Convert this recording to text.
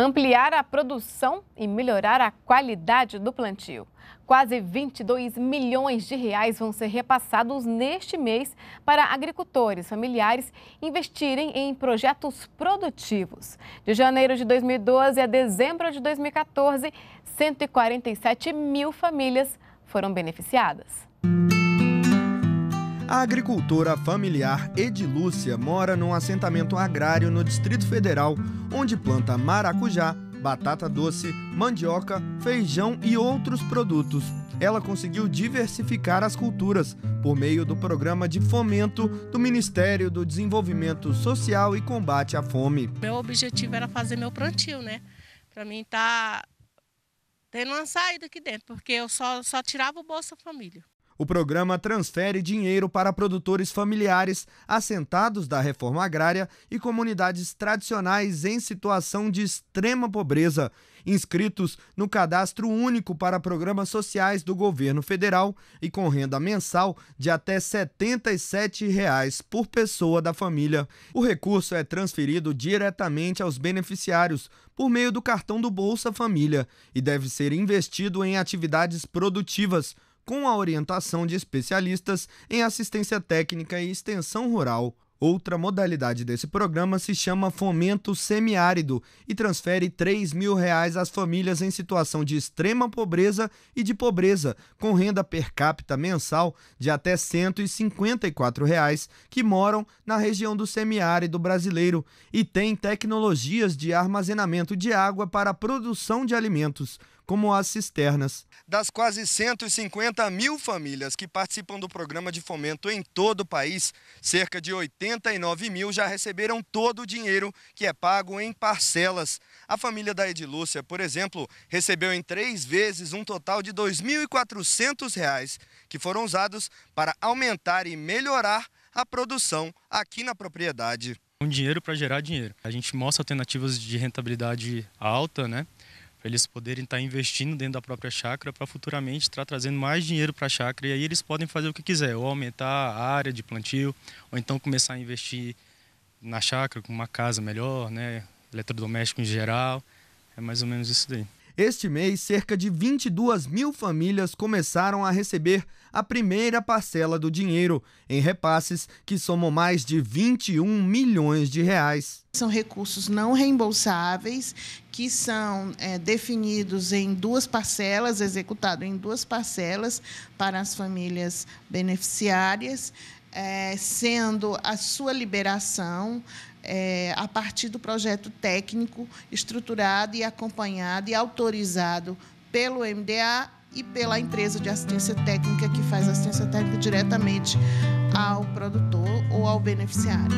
ampliar a produção e melhorar a qualidade do plantio. Quase 22 milhões de reais vão ser repassados neste mês para agricultores familiares investirem em projetos produtivos. De janeiro de 2012 a dezembro de 2014, 147 mil famílias foram beneficiadas. A agricultora familiar Edilúcia mora num assentamento agrário no Distrito Federal, onde planta maracujá, batata doce, mandioca, feijão e outros produtos. Ela conseguiu diversificar as culturas por meio do programa de fomento do Ministério do Desenvolvimento Social e Combate à Fome. Meu objetivo era fazer meu plantio, né? Para mim tá tendo uma saída aqui dentro, porque eu só, só tirava o Bolsa Família. O programa transfere dinheiro para produtores familiares assentados da reforma agrária e comunidades tradicionais em situação de extrema pobreza, inscritos no cadastro único para programas sociais do governo federal e com renda mensal de até 77 reais por pessoa da família. O recurso é transferido diretamente aos beneficiários por meio do cartão do Bolsa Família e deve ser investido em atividades produtivas com a orientação de especialistas em assistência técnica e extensão rural. Outra modalidade desse programa se chama Fomento Semiárido e transfere 3 mil reais às famílias em situação de extrema pobreza e de pobreza, com renda per capita mensal de até 154 reais, que moram na região do semiárido brasileiro e tem tecnologias de armazenamento de água para a produção de alimentos, como as cisternas. Das quase 150 mil famílias que participam do programa de fomento em todo o país, cerca de 89 mil já receberam todo o dinheiro que é pago em parcelas. A família da Edilúcia, por exemplo, recebeu em três vezes um total de R$ 2.400, que foram usados para aumentar e melhorar a produção aqui na propriedade. Um dinheiro para gerar dinheiro. A gente mostra alternativas de rentabilidade alta, né? Para eles poderem estar tá investindo dentro da própria chácara para futuramente estar trazendo mais dinheiro para a chácara e aí eles podem fazer o que quiser, ou aumentar a área de plantio, ou então começar a investir na chácara com uma casa melhor, né, eletrodoméstico em geral, é mais ou menos isso daí. Este mês, cerca de 22 mil famílias começaram a receber a primeira parcela do dinheiro em repasses que somam mais de 21 milhões de reais. São recursos não reembolsáveis que são é, definidos em duas parcelas, executado em duas parcelas para as famílias beneficiárias, é, sendo a sua liberação é, a partir do projeto técnico estruturado e acompanhado e autorizado pelo MDA e pela empresa de assistência técnica que faz assistência técnica diretamente ao produtor ou ao beneficiário.